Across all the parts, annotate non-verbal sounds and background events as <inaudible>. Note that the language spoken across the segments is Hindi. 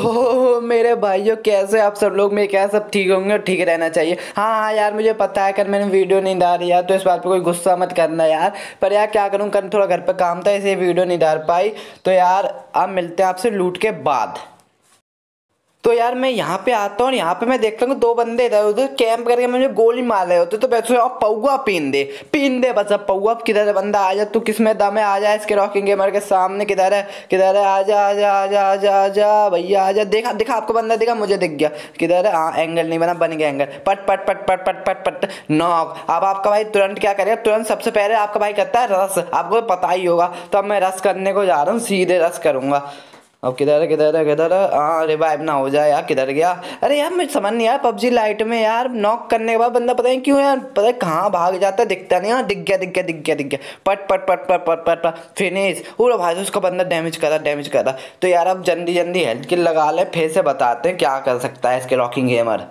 ओह, मेरे भाइयों, कैसे आप सब लोग मेरे, क्या सब ठीक होंगे और ठीक रहना चाहिए? हाँ हाँ यार, मुझे पता है कल मैंने वीडियो नहीं डाली यार तो इस बात पे कोई गुस्सा मत करना यार। पर यार, क्या करूँ, कल थोड़ा घर पे काम था इसे वीडियो नहीं डाल पाई। तो यार आप मिलते हैं आपसे लूट के बाद। तो यार मैं यहाँ पे आता हूँ यहाँ पे मैं देखता हूँ दो बंदे इधर उधर कैंप करके मुझे गोली मार रहे होते तो सोचा, अब पौआ पीन दे पीन दे बस, अब पौआ किधर है? बंदा आ जा, तू किसमें? दम है आ जा, इसके रॉकिंग गेमर के सामने, किधर है? किधर है? आ जा आ जा आ जा आ जा आ जा, भैया, आ जा, देखा देखा आपको बंदा देखा, मुझे दिख गया। किधर है? हाँ एंगल नहीं बना, बन गया एंगल पट पट पट पट पट पट पट नॉक अब आपका भाई तुरंत क्या करेगा? तुरंत सबसे पहले आपका भाई करता है, रस, आपको पता ही होगा। तो अब मैं रस करने को जा रहा हूँ, सीधे रस करूँगा। अब किधर है किधर है किधर है? हाँ रिवाइव ना हो जाए यार, किधर गया? अरे यार, मुझे समझ नहीं आया, पबजी लाइट में यार नॉक करने के बाद बंदा पता है क्यों यार, पता है कहाँ भाग जाता है, दिखता नहीं यार दिख गया दिख गया दिख गया दिख गया। पट पट पट पट पट पट पट फिनिश पूरा भाई, उसका बंदा डैमेज करा डैमेज करा तो यार, अब जल्दी जल्दी हेल्थ किल लगा ले, फिर से बताते हैं क्या कर सकता है इसके रॉकिंग गेमर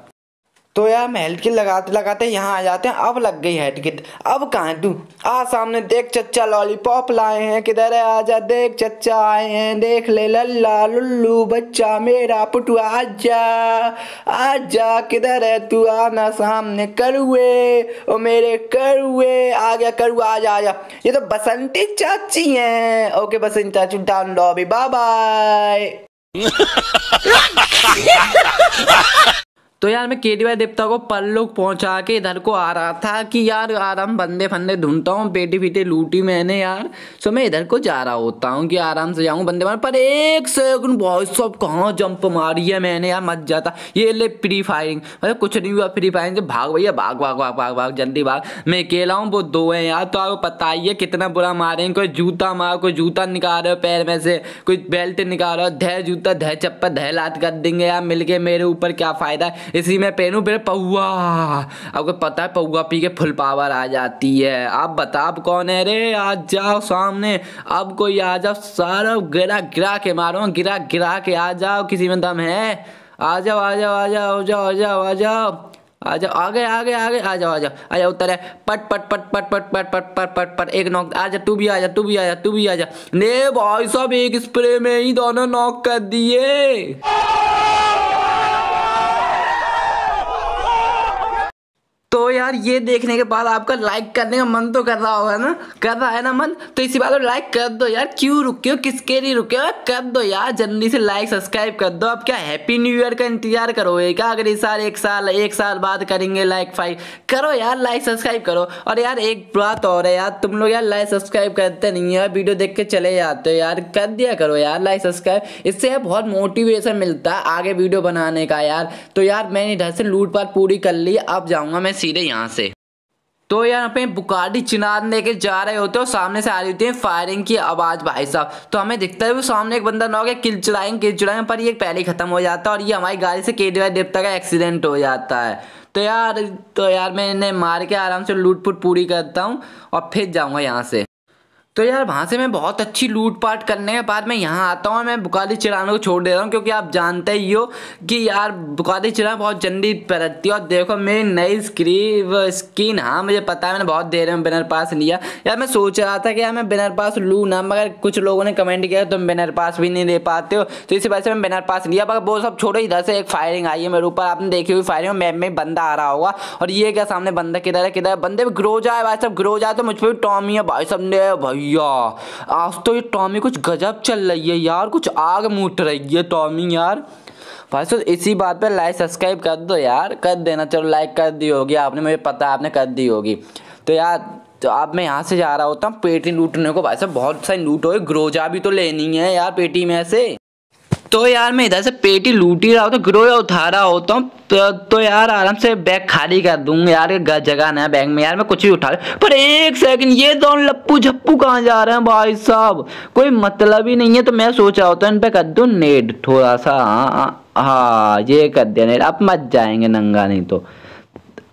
तो यार हम हेल्थ किट लगाते लगाते यहाँ आ जाते हैं, अब लग गई हेल्थ किट अब कहाँ है तू? आ, सामने देख चच्चा लॉलीपॉप लाए हैं, किधर है आजा? देख चच्चा आए हैं, देख ले लल्ला लुल्लू, बच्चा मेरा पुटुआ आजा। आजा, किधर है तू? आना सामने करुए, ओ मेरे करुए, आ गया करुआ, आजा आजा। ये तो बसंती चाची हैं। ओके, बसंती चाची, डाउन लॉबी बाय बाय <laughs> तो यार मैं के डी देवता को पल्लुक पहुँचा के इधर को आ रहा था कि यार आराम बंदे फंदे ढूंढता हूँ, पेटी पीटे लूटी मैंने यार। सो मैं इधर को जा रहा होता हूँ कि आराम से जाऊँ बंदे मार, पर एक सेकंड बहुत सब कहाँ जंप मारी है मैंने यार, मत जाता। ये ले फ्री फायरिंग मतलब कुछ नहीं हुआ फ्री फायरिंग से, भाग भैया, भाग भाग भाग भाग भाग, जल्दी भाग। मैं अकेला हूँ, वो दो हैं यार तो आपको पता ही है कितना बुरा मारेंगे कोई जूता मार, कोई जूता निकाल रहे हो पैर में से, कोई बेल्ट निकाल रहे हो धै जूता धै चप्पल धै लात कर देंगे यार, मिलके मेरे ऊपर क्या फ़ायदा इसी में पहनू फिर पौआ आपको पता है पौआ पी के फुल पावर आ जाती है आप बता अब कौन है रे आ जाओ सामने अब कोई आ जाओ सारा गिरा गिरा के मारो गिरा गिरा के आ जाओ किसी में दम है आ जाओ आ जाओ आ जाओ आ जाओ आ जाओ आ जाओ आ जाओ आगे आगे आगे आ जाओ आ जाओ आ जाओ उतर है पट पट पट पट पट पट पट पट पट पट एक नॉक आ जा तू भी आ जा तू भी आ जा तू भी आ जा ने भाई साहब एक स्प्रे में ही दोनों नॉक कर दिए तो यार, ये देखने के बाद आपका लाइक करने का मन तो कर रहा होगा ना? कर रहा है ना मन? तो इसी बात में लाइक कर दो यार। क्यों रुके हो? किसके लिए रुके हो? कर दो यार। जल्दी से लाइक सब्सक्राइब कर दो। अब क्या हैप्पी न्यू ईयर का इंतज़ार करोगे क्या अगर इस साल, एक साल एक साल बाद करेंगे लाइक फाइव करो यार लाइक सब्सक्राइब करो। और यार, एक बात और है यार। तुम लोग यार लाइक सब्सक्राइब करते नहीं है वीडियो देख के चले जाते हो यार। कर दिया करो यार लाइक सब्सक्राइब इससे यार बहुत मोटिवेशन मिलता है आगे वीडियो बनाने का यार। तो यार, मैंने इधर से लूट पाट पूरी कर ली। अब जाऊँगा मैं सीधे यहाँ से। तो यहाँ पे बुकाटी चिनार लेके जा रहे होते हो सामने से आ रही होती है फायरिंग की आवाज़ भाई साहब। तो हमें दिखता है वो सामने एक बंदा नौ किल चलाएँगे किल चलाएँगे पर ये पहले खत्म हो जाता है और ये हमारी गाड़ी से के डी देवता का एक्सीडेंट हो जाता है। तो यार तो यार मैं इन्हें मार के आराम से लूट पुट पूरी करता हूँ और फिर जाऊँगा यहाँ से। तो यार वहाँ से मैं बहुत अच्छी लूट पाट करने के बाद मैं यहाँ आता हूँ और मैं बुकाली चिड़ाने को छोड़ दे रहा हूँ, क्योंकि आप जानते ही हो कि यार बुकाली चिड़ा बहुत जल्दी परतती है। और देखो, मेरी नई स्क्रीन स्किन हाँ मुझे पता है, मैंने बहुत देर में बिनर पास लिया। यार मैं सोच रहा था कि यार मैं बिनर पास लूँ ना, मगर कुछ लोगों ने कमेंट किया तुम बिनर पास भी नहीं ले पाते हो। तो इसी वजह से मैं बिनर पास लिया। मगर वो सब छोड़ो, इधर से एक फायरिंग आई है मेरे ऊपर। आपने देखी हुई फायरिंग मैप में बंदा आ रहा होगा। और ये क्या सामने बंदा किधर है, किधर बंदे भी ग्रो जाए भाई सब ग्रो जाए तो मुझ पर भी टॉमी है भाई सबने भैया। आज तो ये टॉमी कुछ गजब चल रही है यार, कुछ आग मूट रही है टॉमी यार। भाई सर इसी बात पे लाइक सब्सक्राइब कर दो यार। कर देना, चलो लाइक कर दी होगी, आपने मुझे पता आपने कर दी होगी। तो यार तो अब मैं यहाँ से जा रहा होता हूँ, पेटी लूटने को। भाई साहब, बहुत सारी लूट हो ग्रोजा भी तो लेनी है यार पेटी में से तो यार मैं इधर से पेटी लूट ही रहा हूँ तो ग्रो उठा रहा होता हूँ तो, तो यार आराम से बैग खाली कर दूँगा यार जगह ना बैग में यार मैं कुछ भी उठा रहा पर एक सेकंड ये दोनों लप्पू झप्पू कहाँ जा रहे हैं भाई साहब? कोई मतलब ही नहीं है तो मैं सोच रहा होता इन पे कर दू नेट थोड़ा सा हाँ हाँ ये कर दिया नेट अब मत जाएँगे नंगा नहीं तो।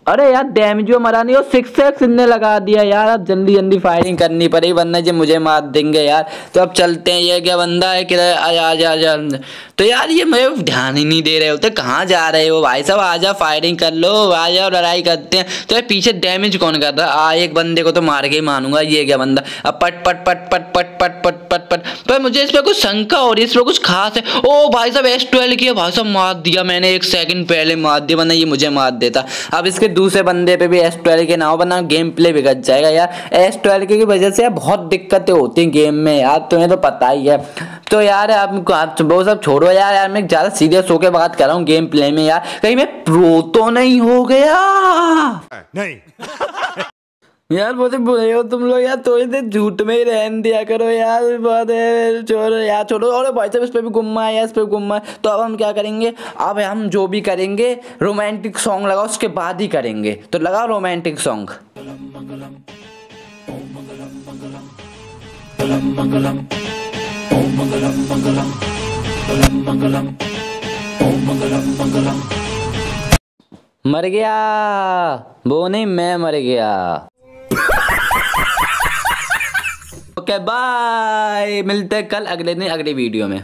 अरे यार डैमेज मरा नहीं, वो सिक्स एक्स इनने लगा दिया यार। अब जल्दी जल्दी फायरिंग करनी पड़ेगी वरना जी मुझे मार देंगे यार। तो अब चलते हैं, ये क्या बंदा है? किधर? आ जा जा जा। तो यार, ये मुझे ध्यान ही नहीं दे रहे होते। कहाँ जा रहे हो भाई साहब? आ जाओ फायरिंग कर लो, आ जाओ लड़ाई करते हैं। तो यार पीछे डैमेज कौन कर रहा? आ, एक बंदे को तो मार के ही मानूँगा ये क्या बंदा? अब पट पट पट पट पट पट पट पट पट। पर मुझे इस पर कुछ शंका हो रही है इस पर कुछ खास है। ओ भाई साहब एस ट्वेल्व की भाई साहब मार दिया मैंने एक सेकंड पहले मार दिया वरना ये मुझे मार देता। अब इसके दूसरे बंदे पे भी एस ट्वेल्व के नाम बना गेम प्ले बिगड़ जाएगा यार। एस ट्वेल्व की वजह से बहुत दिक्कतें होती हैं गेम में यार तुम्हें तो पता ही है। तो यार आप, आप वो सब छोड़ो यार यार मैं ज़्यादा सीरियस होकर बात कर रहा हूँ गेम प्ले में यार। कहीं मैं प्रो तो नहीं हो गया। नहीं। <laughs> यार बहुत बुरे हो तुम लोग यार थोड़ी देर झूठ में ही रहन दिया करो यार, बहुत छोड़ो यार छोड़ो, और भाई साहब, इस पर भी गुम्मा है, इस पर गुम्मा है। तो अब हम क्या करेंगे? अब हम जो भी करेंगे, रोमांटिक सॉन्ग लगाओ, उसके बाद ही करेंगे। तो लगाओ रोमांटिक सॉन्ग। मर गया। वो नहीं, मैं मर गया। ओके बाय मिलते हैं कल अगले दिन अगले वीडियो में।